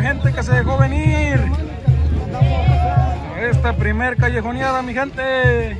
gente que se dejó venir. Esta primer callejoneada, mi gente.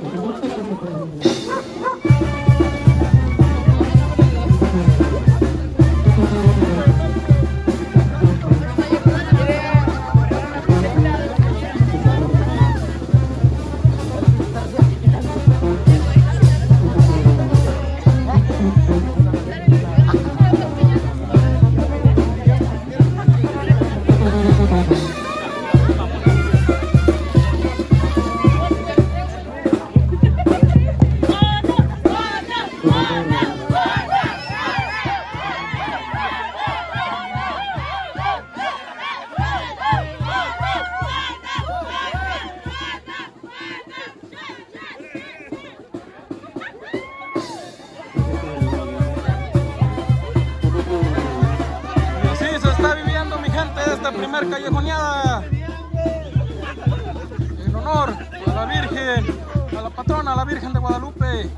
primer callejoneada en honor a la Virgen, a la patrona, a la Virgen de Guadalupe.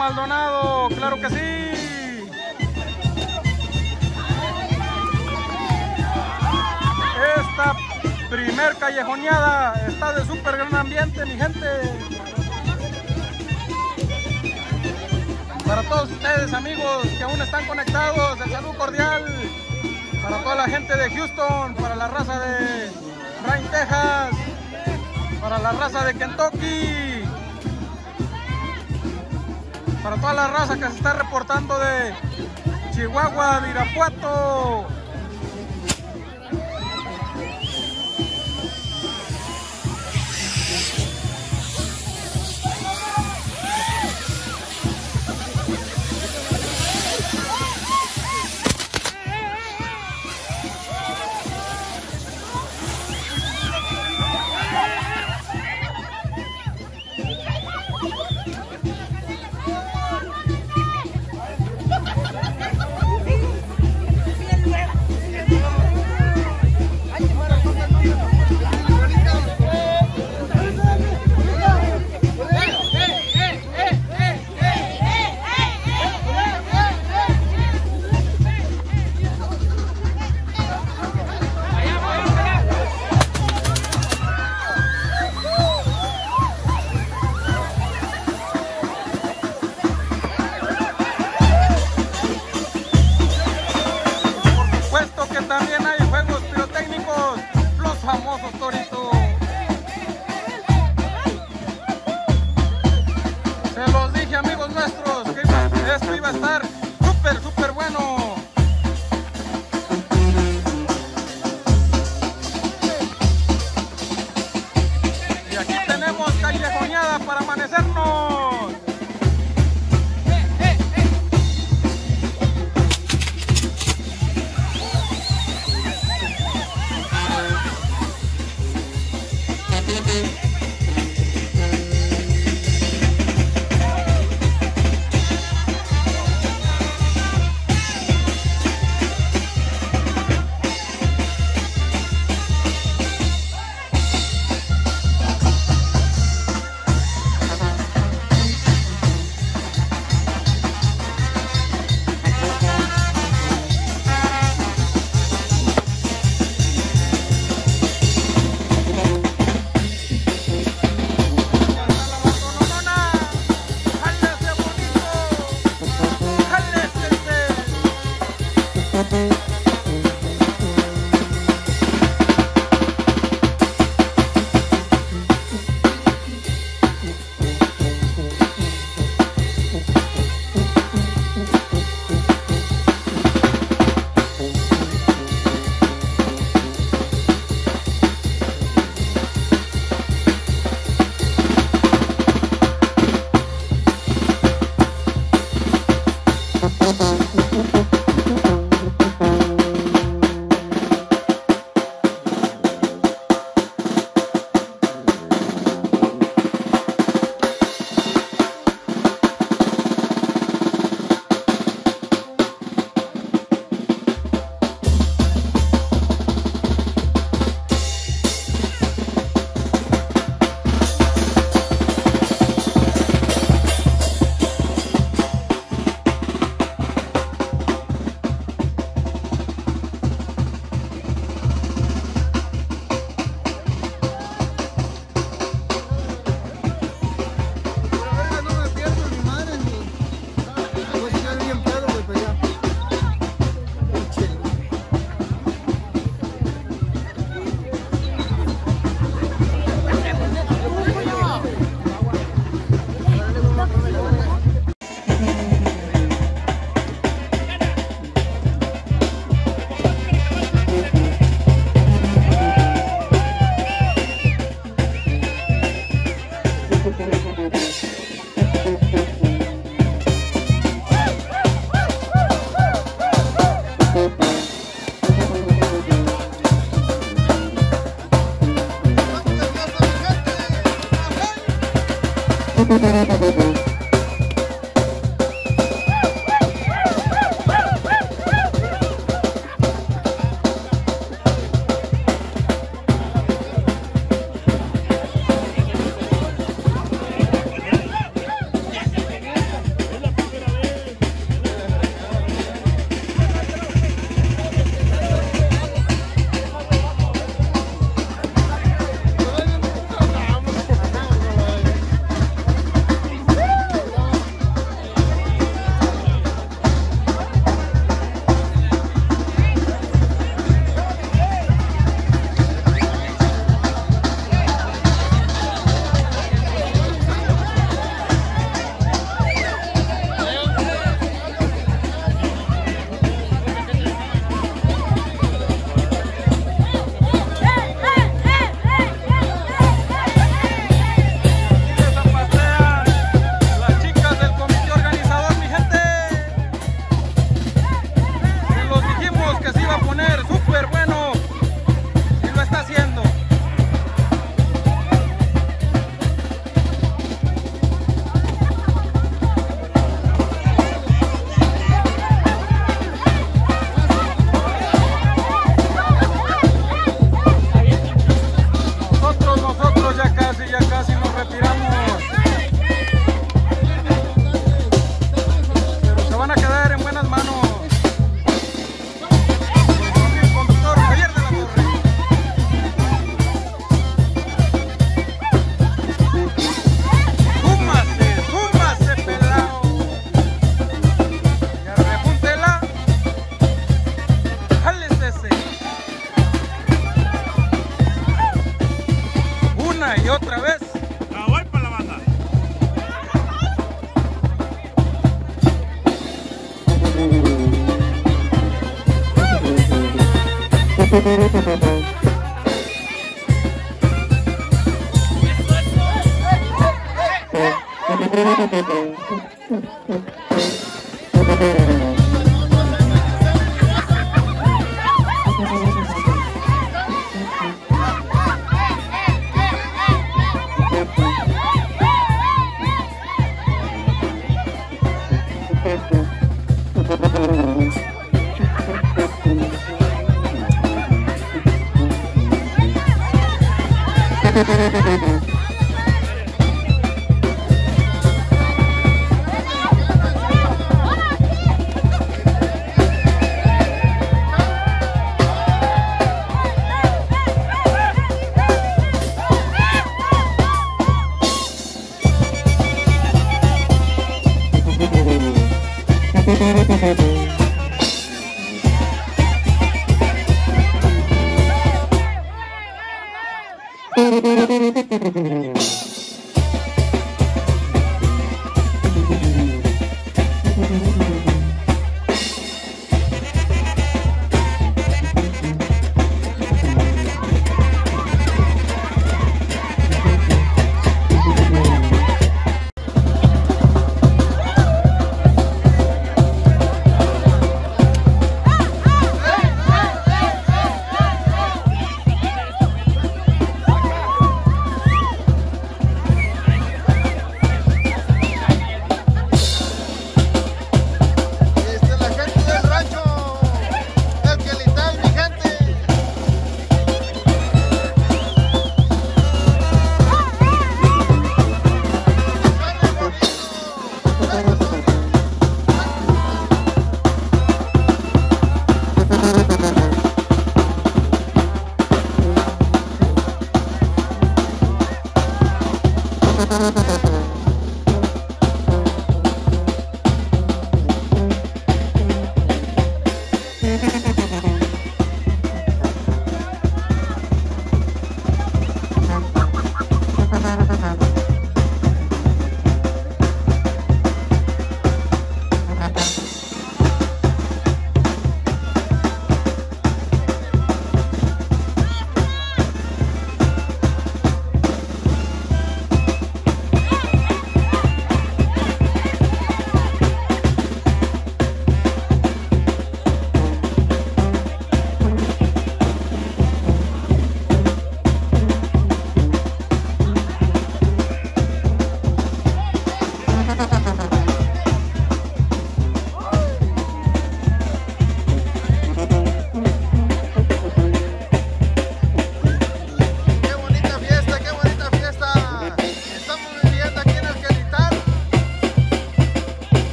Maldonado, claro que sí. Esta primer callejoneada está de súper gran ambiente, mi gente. Para todos ustedes, amigos que aún están conectados, el saludo cordial. Para toda la gente de Houston, para la raza de Ryan, Texas, para la raza de Kentucky, la raza que se está reportando de Chihuahua, de esto iba a estar súper, súper bueno.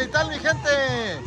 Calital, mi gente.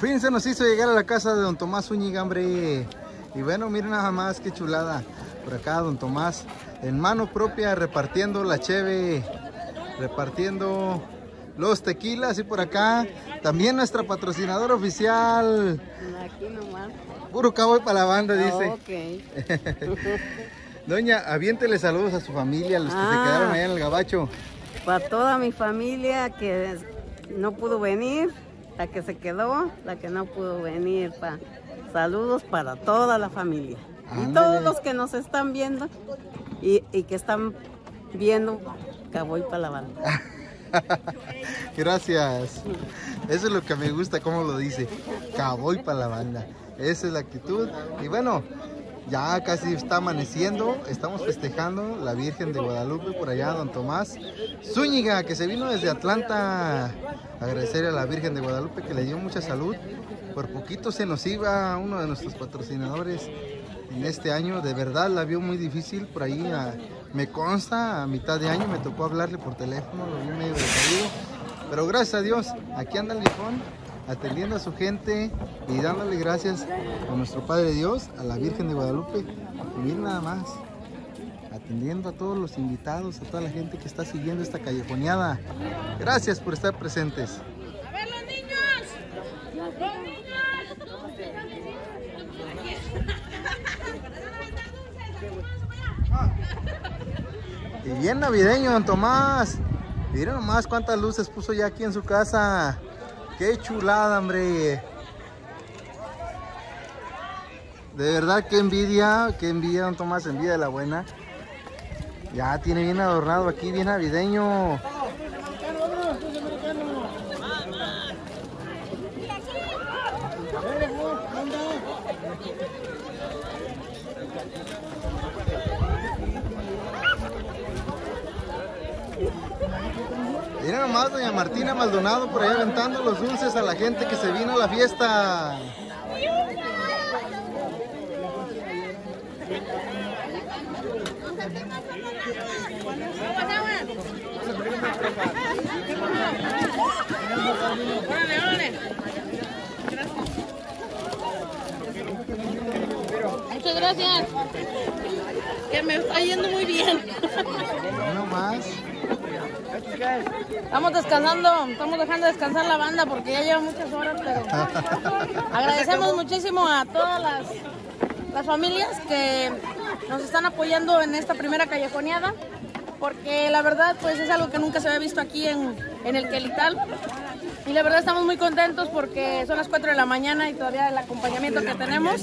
Fin se nos hizo llegar a la casa de don Tomás Zúñiga, hombre. Y bueno, miren nada más qué chulada. Por acá don Tomás, en mano propia, repartiendo la cheve, repartiendo los tequilas. Y por acá, también nuestra patrocinadora oficial. Aquí nomás. Puro cowboy para la banda, dice. Ok. Doña, aviéntele saludos a su familia, a los que se Ah. quedaron allá en el gabacho. Para toda mi familia que no pudo venir, la que se quedó, la que no pudo venir. Pa. Saludos para toda la familia. Y todos los que nos están viendo y, y que están viendo Caboy para la banda. Gracias. Eso es lo que me gusta, cómo lo dice. Cowboy para la banda. Esa es la actitud. Y bueno, ya casi está amaneciendo. Estamos festejando la Virgen de Guadalupe por allá, don Tomás Zúñiga, que se vino desde Atlanta. Agradecer a la Virgen de Guadalupe que le dio mucha salud. Por poquito se nos iba uno de nuestros patrocinadores en este año. De verdad la vio muy difícil. Por ahí me consta, a mitad de año me tocó hablarle por teléfono, lo vi medio decaído. Pero gracias a Dios, aquí anda el viejón atendiendo a su gente y dándole gracias a nuestro Padre Dios, a la Virgen de Guadalupe. Y miren nada más, atendiendo a todos los invitados, a toda la gente que está siguiendo esta callejoneada. Gracias por estar presentes. A ver, los niños. Los niños. Y bien navideño, don Tomás. Miren nomás cuántas luces puso ya aquí en su casa. Qué chulada, hombre. De verdad, qué envidia, qué envidia, don Tomás, envidia de la buena. Ya tiene bien adornado aquí, bien navideño. Nomás, doña Martina Maldonado por ahí aventando los dulces a la gente que se vino a la fiesta. Muchas gracias. Que me está yendo muy bien. Estamos descansando, estamos dejando descansar la banda porque ya lleva muchas horas, pero agradecemos muchísimo a todas las, las familias que nos están apoyando en esta primera callejoneada, porque la verdad pues es algo que nunca se había visto aquí en, en el Quelital. Y la verdad estamos muy contentos porque son las 4 de la mañana y todavía el acompañamiento que tenemos.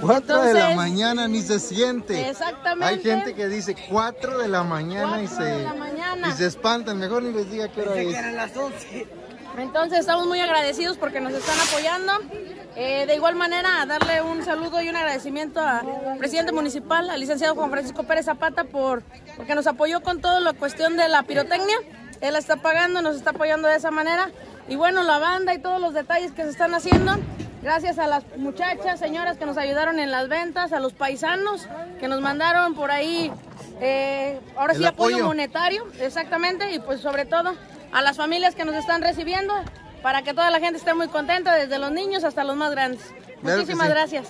4 de la mañana ni se siente. Exactamente. Hay gente que dice 4 de la mañana y se, la mañana. y se espantan. Mejor ni les diga qué hora es. Entonces estamos muy agradecidos porque nos están apoyando. Eh, de igual manera, a darle un saludo y un agradecimiento al presidente municipal, al licenciado Juan Francisco Pérez Zapata, por, porque nos apoyó con toda la cuestión de la pirotecnia. Él la está pagando, nos está apoyando de esa manera. Y bueno, la banda y todos los detalles que se están haciendo. Gracias a las muchachas, señoras que nos ayudaron en las ventas, a los paisanos que nos mandaron por ahí, eh, ahora El sí, apoyo apoyo. monetario, exactamente, y pues sobre todo a las familias que nos están recibiendo, para que toda la gente esté muy contenta, desde los niños hasta los más grandes. Claro Muchísimas sí. gracias.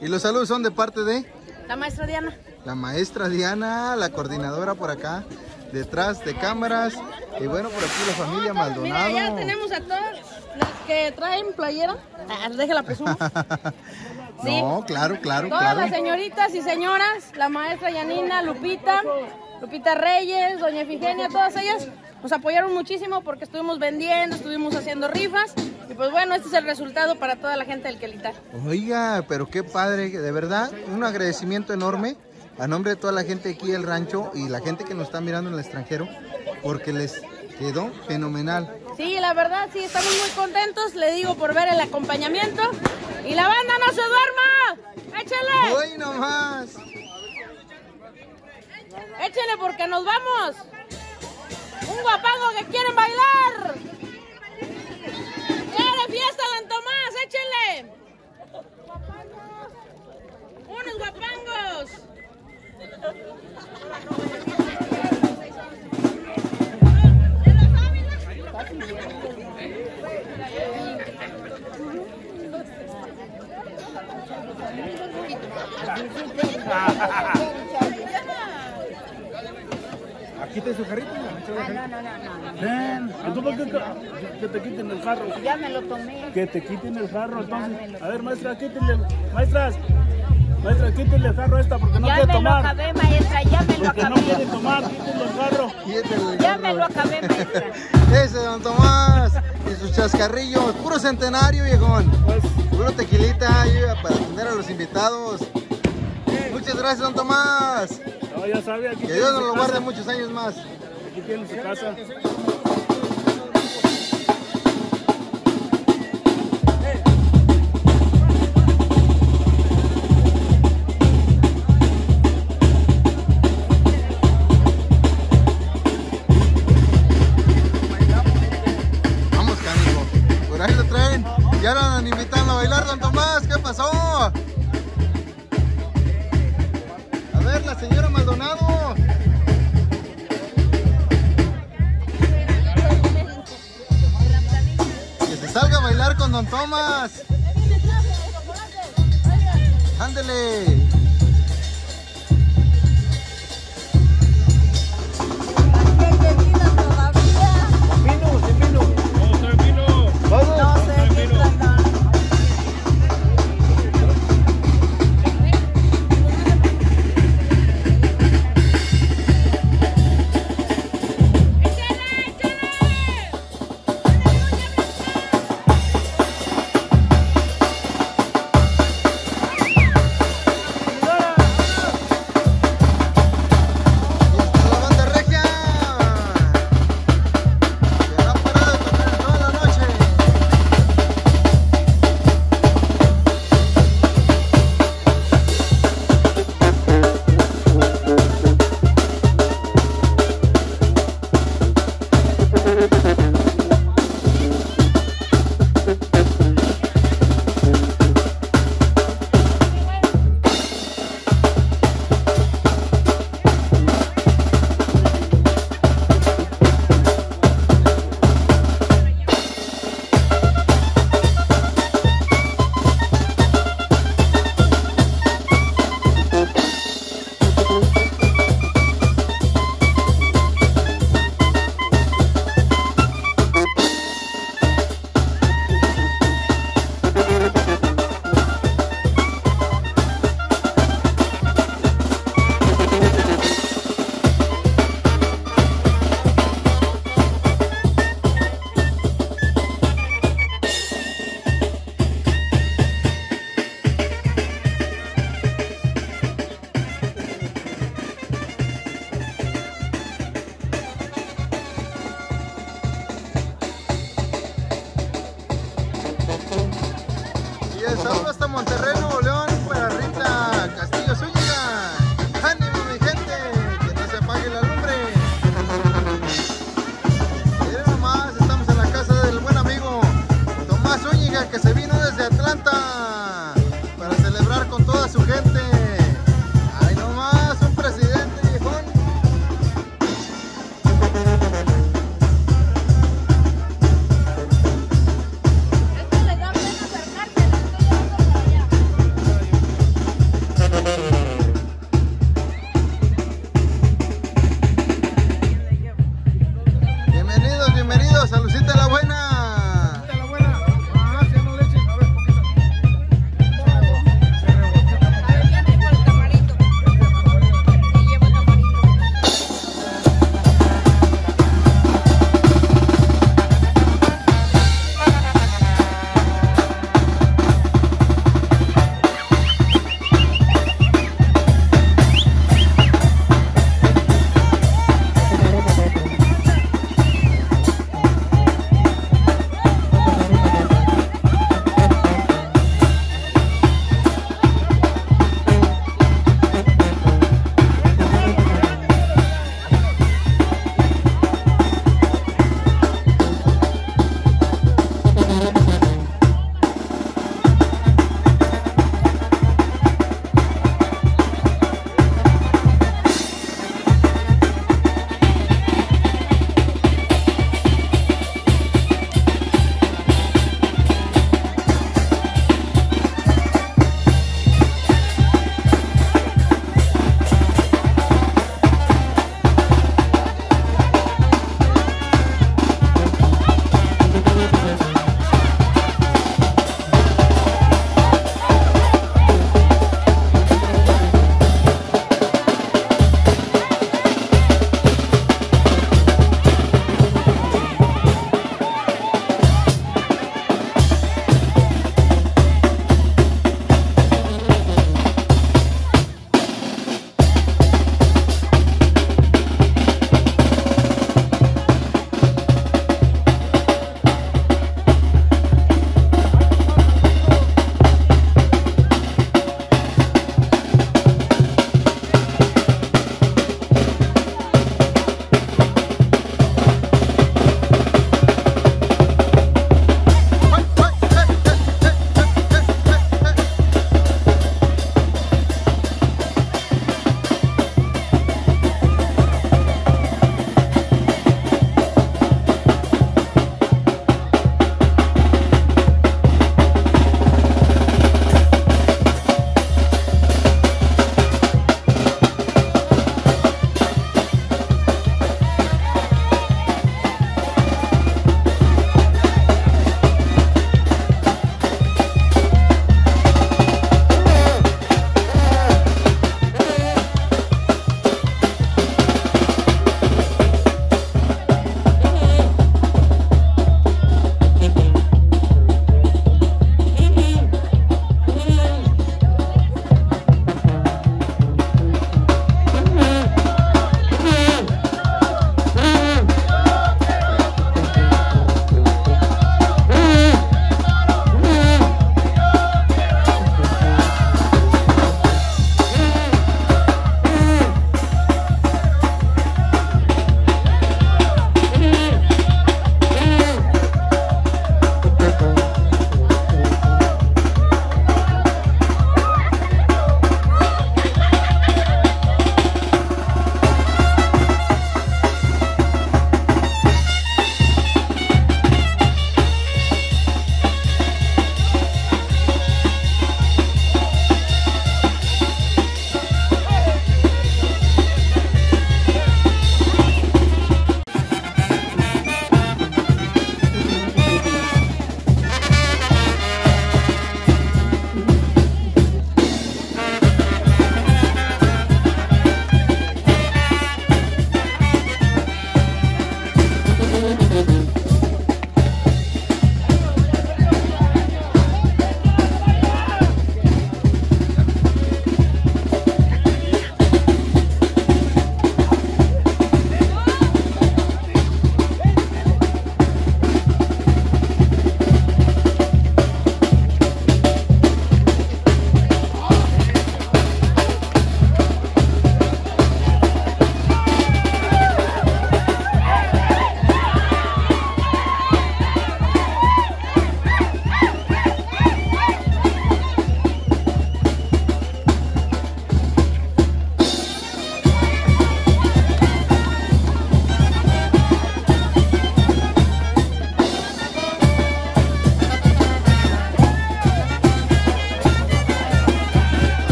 Y los saludos son de parte de La maestra Diana. la maestra Diana, la coordinadora por acá, detrás de cámaras. Y bueno, por aquí la familia Mira, ya Maldonado. tenemos a todas las que traen playera. Ah, déjala presumo. Sí. No, claro, claro, Todas claro. las señoritas y señoras, la maestra Yanina, Lupita, Lupita Reyes, doña Efigenia, todas ellas nos apoyaron muchísimo porque estuvimos vendiendo, estuvimos haciendo rifas y pues bueno, este es el resultado para toda la gente del Quelitar. Oiga, pero qué padre, de verdad, un agradecimiento enorme a nombre de toda la gente aquí del rancho y la gente que nos está mirando en el extranjero, porque les quedó fenomenal. Sí, la verdad, sí, estamos muy contentos, le digo, por ver el acompañamiento. Y la banda no se duerma. Échale. Hoy nomás. Échale porque nos vamos. Un guapango que quieren bailar. ¡Quiere fiesta, don Tomás! ¡Échale! ¡Unos guapangos! Quiten su carrito. Ven, ¿tú por qué te- que te quiten el jarro? Ya me lo tomé. Que te quiten el jarro, entonces. A ver, maestra, quítenle. Maestras, maestra, quítenle el jarro esta porque no Ya quiere me lo tomar. acabé, maestra, ya me lo Porque no acabé. quiere tomar, quítenle el jarro. El Ya jarro. me lo acabé, maestra. Ese don Tomás y sus chascarrillos, puro centenario, viejón. Pues, Puro tequilita para atender a los invitados. Muchas gracias, don Tomás. no, ya sabe, aquí Que Dios nos lo guarde muchos años más. Aquí tiene su casa.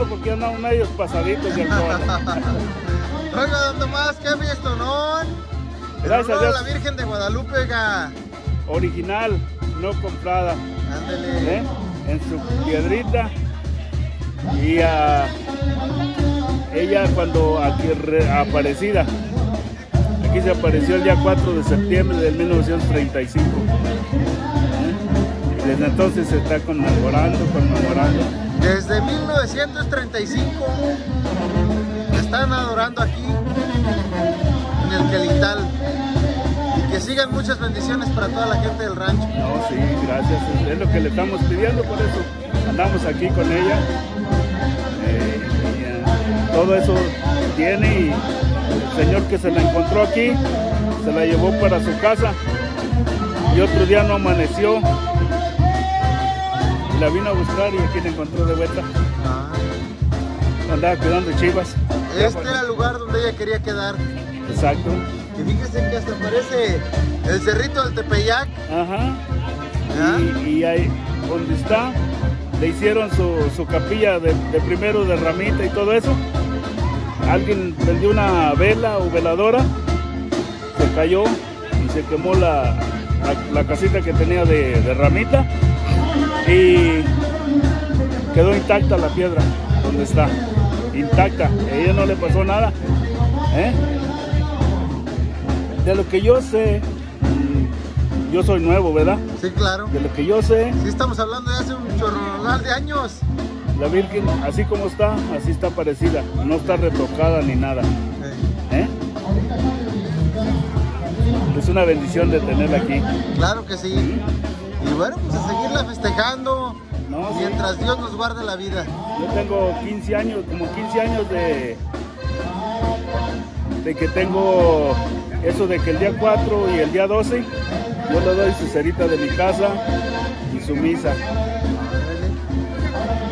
andamos porque andamos medios pasaditos de alcohol. Oiga, don Tomás, qué fiestonón. Gracias a Dios. la Virgen de Guadalupe, oiga. Original, no comprada. Ándele. ¿eh? En su piedrita. Y a ella cuando aquí re- aparecida. Aquí se apareció el día 4 de septiembre del 1935. ¿eh? Y desde entonces se está conmemorando, conmemorando. Desde 1935 están adorando aquí en el Quelital. Y que sigan muchas bendiciones para toda la gente del rancho. No, sí, gracias. Es lo que le estamos pidiendo, por eso andamos aquí con ella. Eh, eh, todo eso tiene y el señor que se la encontró aquí se la llevó para su casa y otro día no amaneció. La vino a buscar y aquí la encontró de vuelta. Andaba cuidando chivas. Este era el lugar donde ella quería quedar. Exacto. Y fíjense que hasta parece el cerrito del Tepeyac. Ajá. ¿Ah? Y, y ahí donde está, le hicieron su, su capilla de, de primero de ramita y todo eso. Alguien prendió una vela o veladora, se cayó y se quemó la, la- la casita que tenía de, de ramita y quedó intacta la piedra donde está, intacta. A ella no le pasó nada. ¿eh? De lo que yo sé, yo soy nuevo, ¿verdad? Sí, claro. De lo que yo sé, Sí, estamos hablando de hace un chorronal de años. la Virgen, así como está, así está parecida. No está retocada ni nada. ¿eh? Es una bendición de tenerla aquí. Claro que sí. Bueno, pues a seguirla festejando No, sí. mientras Dios nos guarde la vida. Yo tengo 15 años, como 15 años de, de que tengo eso de que el día 4 y el día 12 yo le doy su cerita de mi casa y su misa.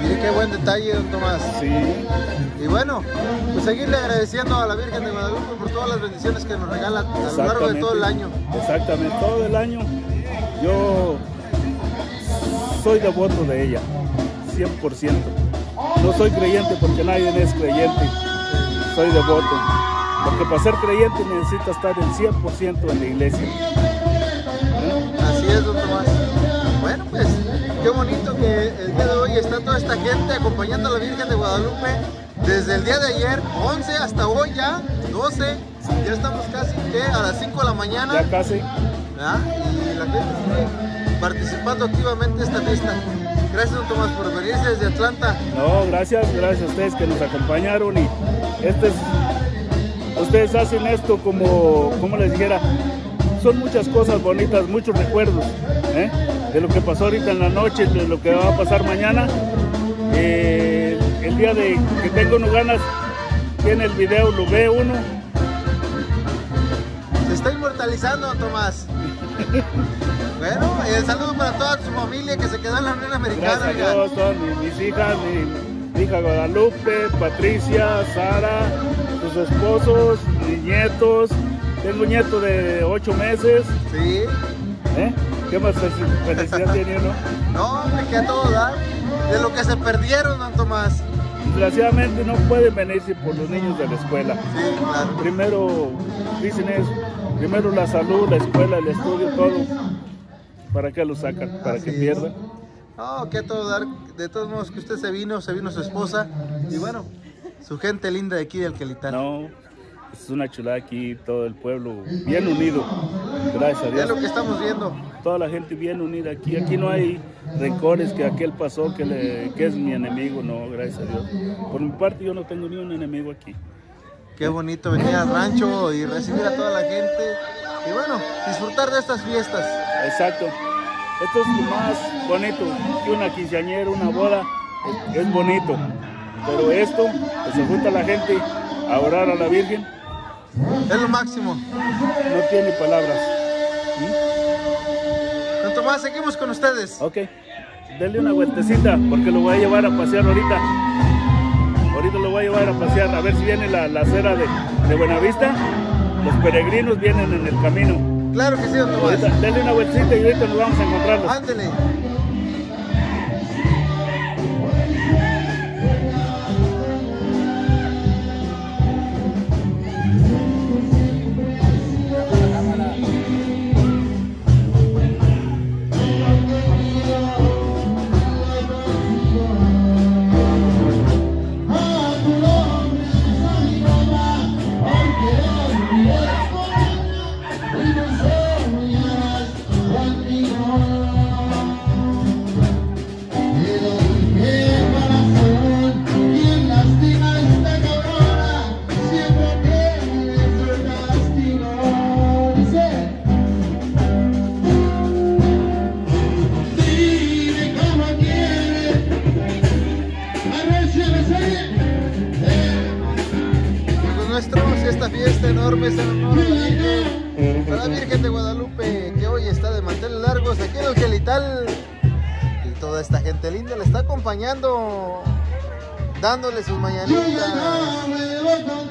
Mire qué buen detalle, don Tomás. Sí, Y bueno, pues seguirle agradeciendo a la Virgen de Guadalupe por todas las bendiciones que nos regala a lo largo de todo el año. Exactamente, todo el año. Yo soy devoto de ella, 100%. No soy creyente porque nadie es creyente. Soy devoto. Porque para ser creyente necesita estar el 100% en la iglesia. Así es, don Tomás. Bueno, pues qué bonito que el día de hoy está toda esta gente acompañando a la Virgen de Guadalupe desde el día de ayer, 11 hasta hoy ya, 12. Ya estamos casi ¿qué? a las 5 de la mañana. Ya casi. ¿verdad? Y la gente sigue participando activamente en esta fiesta. Gracias, don Tomás, por venirse desde Atlanta. No, gracias, gracias a ustedes que nos acompañaron y este es, ustedes hacen esto como, como les dijera, son muchas cosas bonitas, muchos recuerdos ¿eh? de lo que pasó ahorita en la noche, de lo que va a pasar mañana. Eh, el día de que tengo uno ganas, tiene el video, lo ve uno. Se está inmortalizando, Tomás. Bueno, el saludo para toda su familia que se quedó en la Unión Americana. Gracias a. Dios, todas mis, mis hijas, mi, mi hija Guadalupe, Patricia, Sara, sus esposos, mis nietos. Tengo un nieto de ocho meses. Sí. ¿eh? ¿Qué más fel- felicidad tiene uno? No, hombre, que a todo dar. De lo que se perdieron, don Tomás. Desgraciadamente no pueden venirse por los niños de la escuela. Sí, claro. Primero, dicen eso, primero la salud, la escuela, el estudio, todo. ¿Para qué lo sacan? ¿Para Así que es. pierdan? No, que a todo dar. De todos modos que usted se vino, se vino su esposa. Y bueno, su gente linda de aquí del Quelitán. No, es una chulada aquí, todo el pueblo bien unido. Gracias a Es Dios. lo que estamos viendo. toda la gente bien unida aquí. Aquí no hay rencores que aquel pasó, que, le- que es mi enemigo, no, gracias a Dios. Por mi parte yo no tengo ni un enemigo aquí. Qué bonito venir al rancho y recibir a toda la gente. Y bueno, disfrutar de estas fiestas. Exacto. Esto es lo más bonito que una quinceañera, una boda, es, es bonito. Pero esto, que se junta la gente a orar a la Virgen, Es lo máximo. no tiene palabras. Don Tomás, seguimos con ustedes. Ok, denle una vueltecita porque lo voy a llevar a pasear ahorita. Ahorita lo voy a llevar a pasear a ver si viene la, la acera de, de Buenavista. Los peregrinos vienen en el camino. Claro que sí. Ahorita, denle una vueltecita y ahorita nos vamos a encontrarlos. Ándele. enormes la Virgen de Guadalupe, que hoy está de manteles largos aquí en el Gelital. Y toda esta gente linda le está acompañando, dándole sus mañanitas.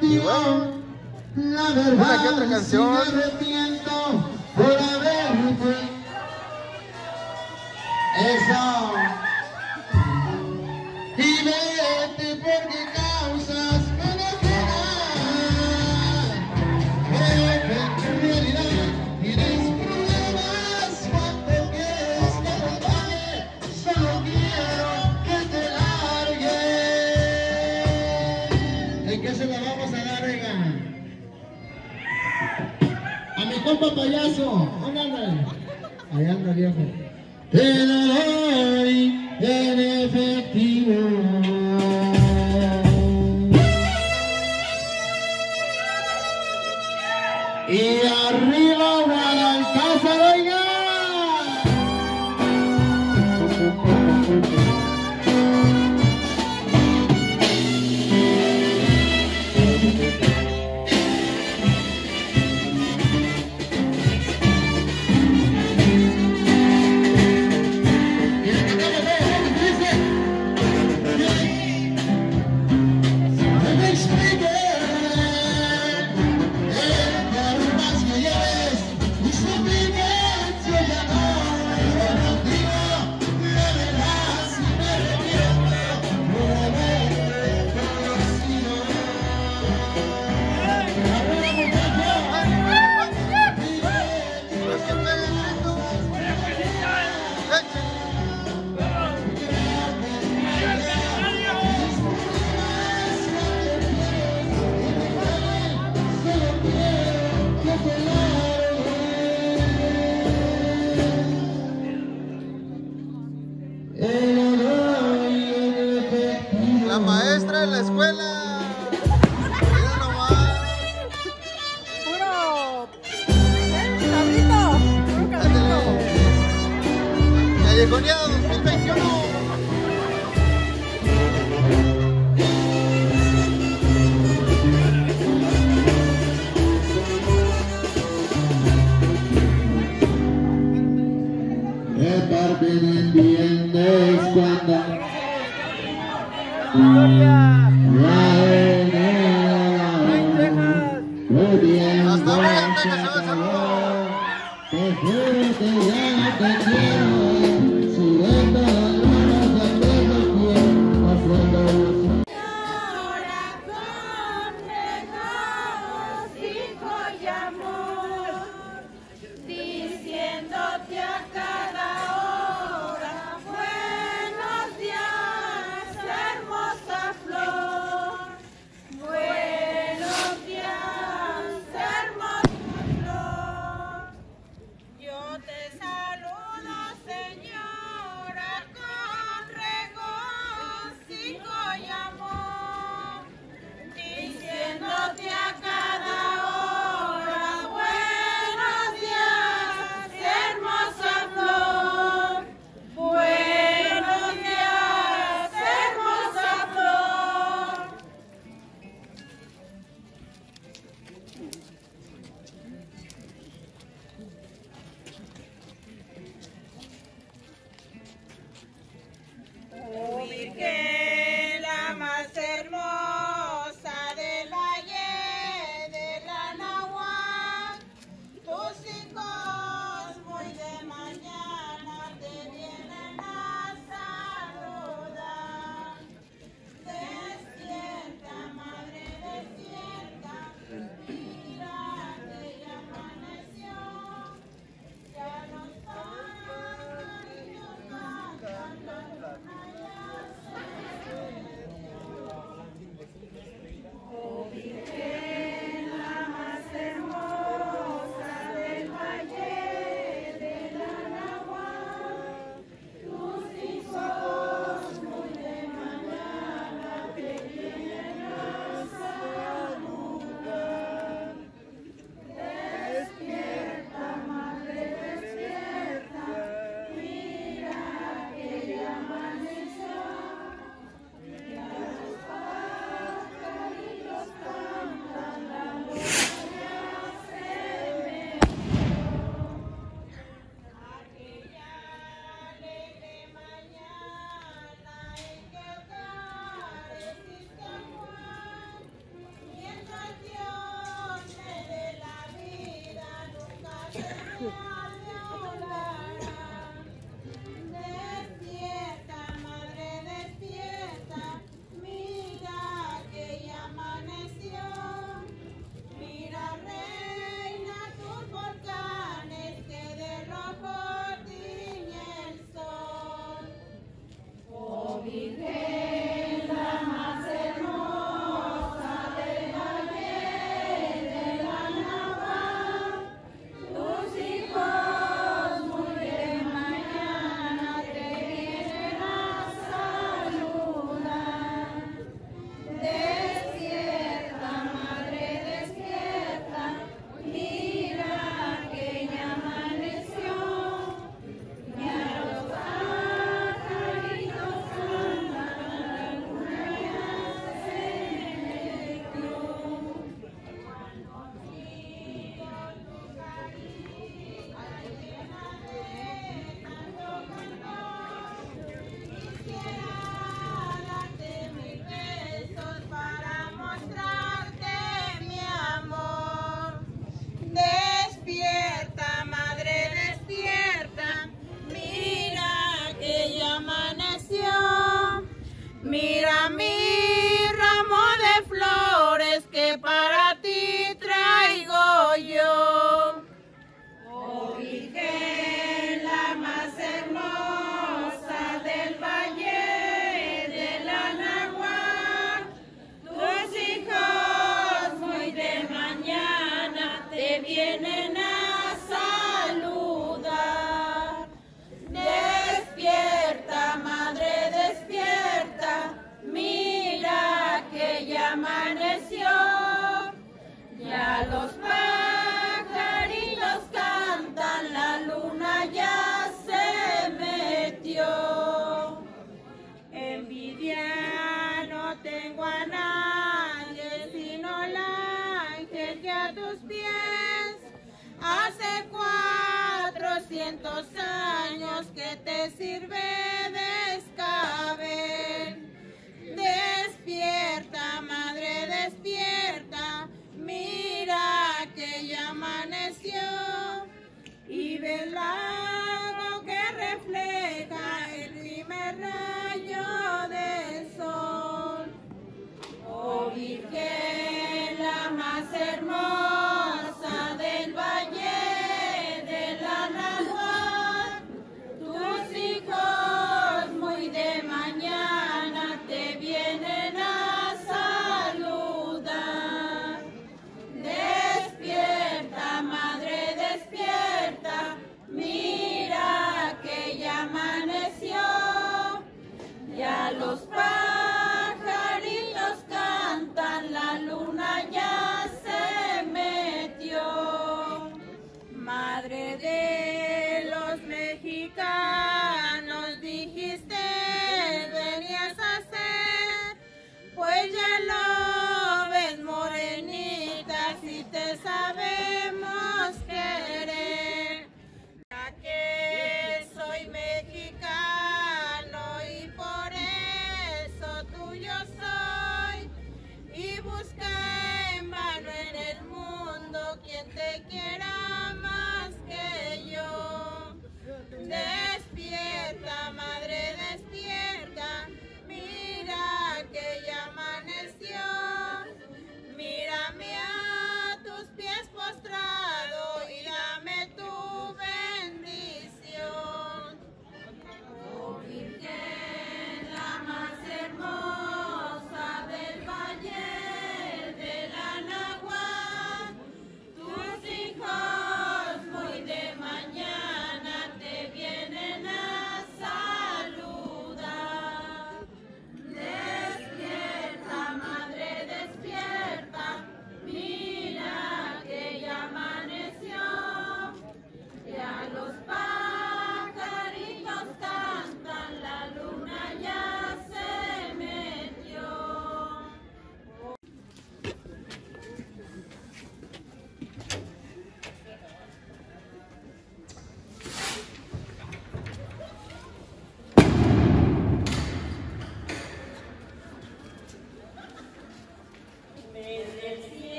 Y bueno, una que otra canción. Eso. compa payaso. Ahí anda, viejo. Te la doy en efectivo.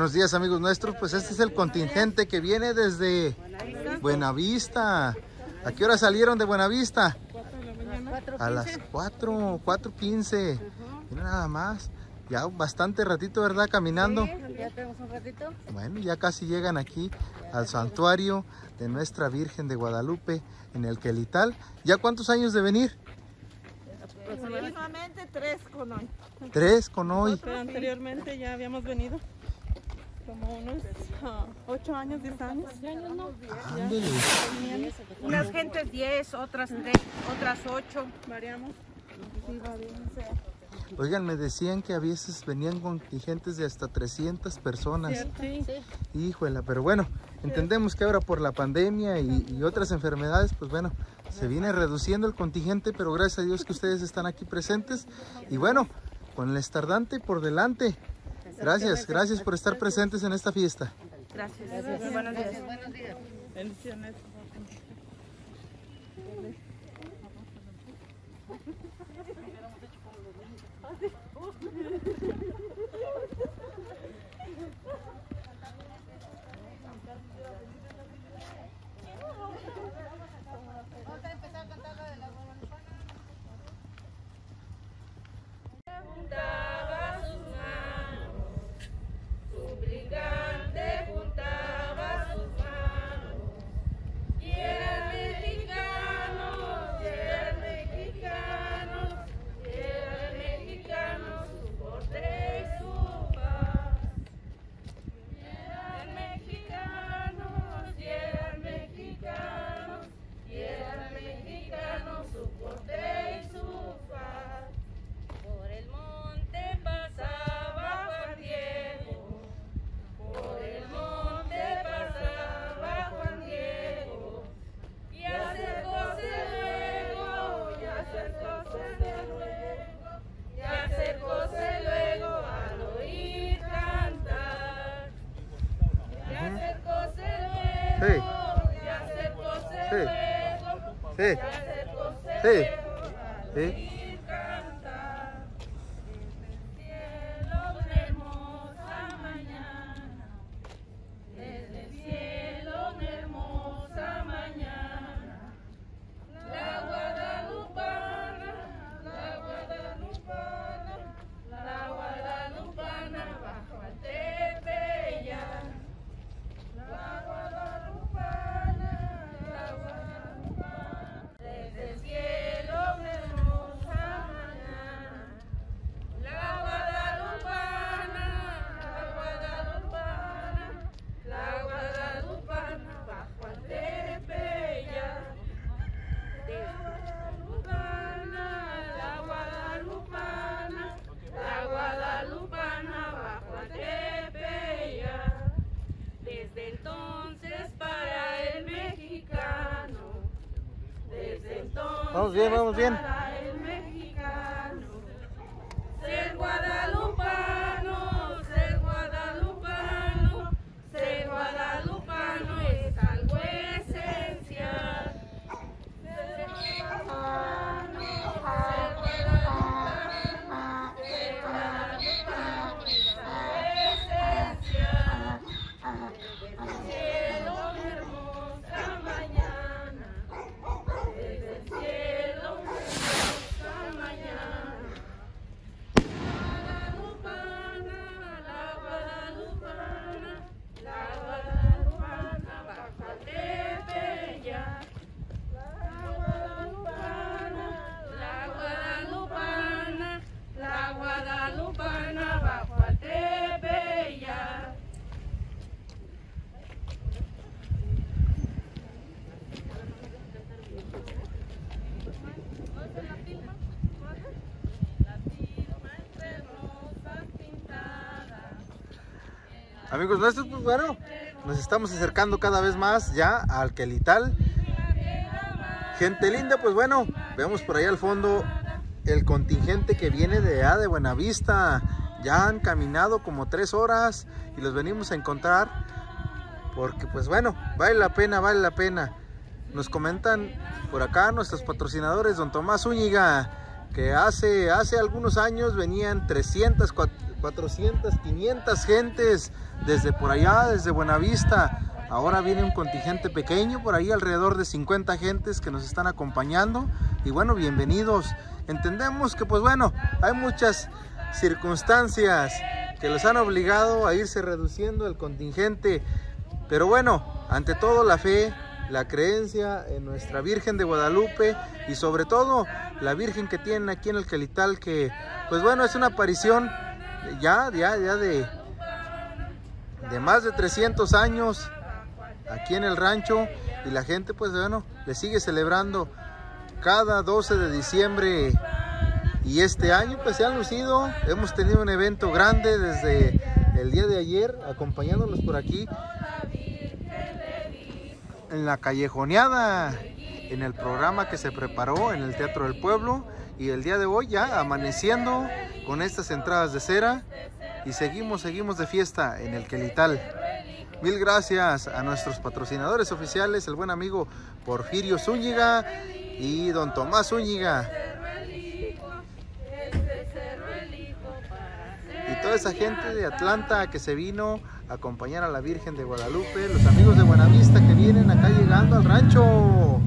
Buenos días amigos nuestros, pues este es el contingente que viene desde Buenavista. ¿A qué hora salieron de Buenavista? A las 4, 4.15. Mira nada más. Ya bastante ratito, ¿verdad? Caminando. Ya tenemos un ratito. Bueno, ya casi llegan aquí al santuario de Nuestra Virgen de Guadalupe en el Quelital. ¿Ya cuántos años de venir? Aproximadamente tres con hoy. Tres con hoy. Pero anteriormente ya habíamos venido como unos ah, ocho años, diez años. Ándele. Unas gentes diez, otras tres, otras ocho. Variamos. Sí, variamos. Oigan, me decían que a veces venían contingentes de hasta 300 personas. Sí. Híjole, pero bueno, entendemos que ahora por la pandemia y, y otras enfermedades, pues bueno, se viene reduciendo el contingente, pero gracias a Dios que ustedes están aquí presentes. Y bueno, con el estardante por delante. Gracias, gracias por estar presentes en esta fiesta. Gracias. Buenos días. Buenos días. Bendiciones. Sí. Sí. Bien, vamos bien. Amigos nuestros, pues bueno, nos estamos acercando cada vez más ya al Quelital. Gente linda, pues bueno, vemos por ahí al fondo el contingente que viene de allá de Buenavista. Ya han caminado como tres horas y los venimos a encontrar porque pues bueno, vale la pena, vale la pena. Nos comentan por acá nuestros patrocinadores, don Tomás Zúñiga, que hace, hace algunos años venían 300, cua- 400, 500 gentes desde por allá, desde Buenavista. Ahora viene un contingente pequeño, por ahí alrededor de 50 gentes que nos están acompañando. Y bueno, bienvenidos. Entendemos que pues bueno, hay muchas circunstancias que los han obligado a irse reduciendo el contingente. Pero bueno, ante todo la fe, la creencia en nuestra Virgen de Guadalupe y sobre todo la Virgen que tienen aquí en el Calital que pues bueno es una aparición ya, ya, ya de, de más de 300 años aquí en el rancho y la gente pues bueno le sigue celebrando cada 12 de diciembre. Y este año pues se han lucido, hemos tenido un evento grande desde el día de ayer acompañándonos por aquí en la callejoneada, en el programa que se preparó en el Teatro del Pueblo. Y el día de hoy ya amaneciendo con estas entradas de cera y seguimos, seguimos de fiesta en el Quelital. Mil gracias a nuestros patrocinadores oficiales, el buen amigo Porfirio Zúñiga y don Tomás Zúñiga. Y toda esa gente de Atlanta que se vino a acompañar a la Virgen de Guadalupe, los amigos de Buenavista que vienen acá llegando al rancho.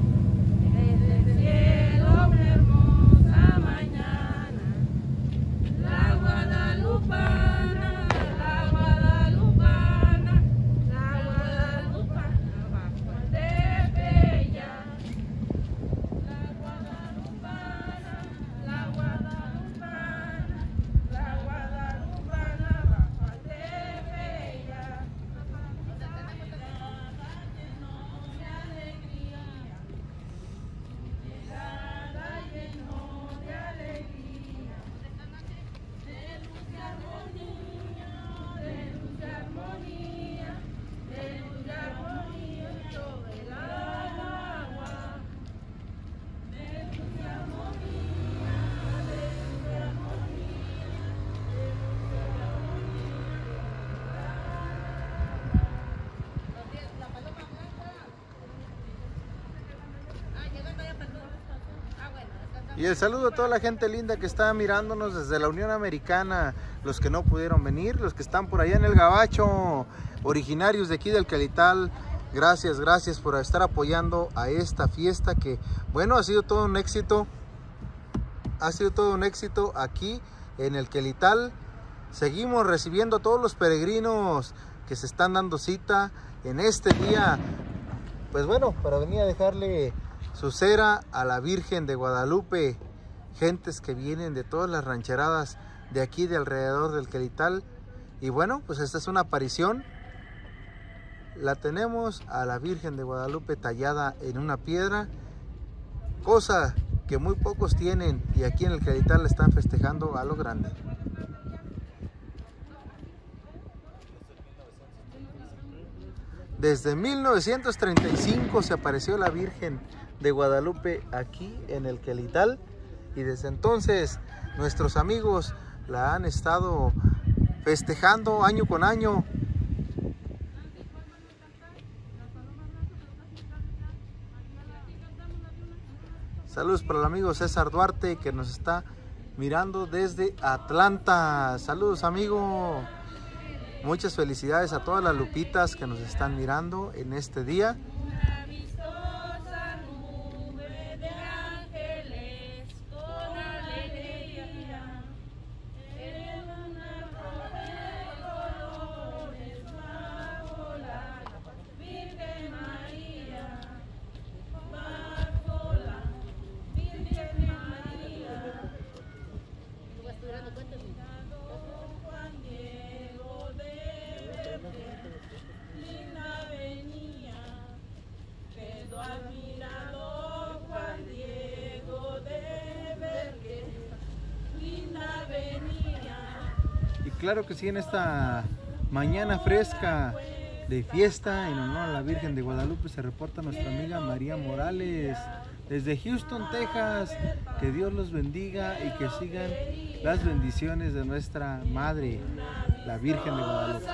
Y el saludo a toda la gente linda que está mirándonos desde la Unión Americana, los que no pudieron venir, los que están por allá en el Gabacho, originarios de aquí del Calital. Gracias, gracias por estar apoyando a esta fiesta que, bueno, ha sido todo un éxito. Ha sido todo un éxito aquí en el Quelital. Seguimos recibiendo a todos los peregrinos que se están dando cita en este día. Pues bueno, para venir a dejarle su cera a la Virgen de Guadalupe. Gentes que vienen de todas las rancheradas de aquí, de alrededor del Quelital. Y bueno, pues esta es una aparición. La tenemos a la Virgen de Guadalupe tallada en una piedra. Cosa que muy pocos tienen y aquí en el Quelital la están festejando a lo grande. Desde 1935 se apareció la Virgen de Guadalupe aquí en el Quelital y desde entonces nuestros amigos la han estado festejando año con año. Saludos para el amigo César Duarte que nos está mirando desde Atlanta. Saludos amigo. Muchas felicidades a todas las lupitas que nos están mirando en este día. En esta mañana fresca de fiesta en honor a la Virgen de Guadalupe se reporta nuestra amiga María Morales desde Houston, Texas. Que Dios los bendiga y que sigan las bendiciones de nuestra Madre, la Virgen de Guadalupe.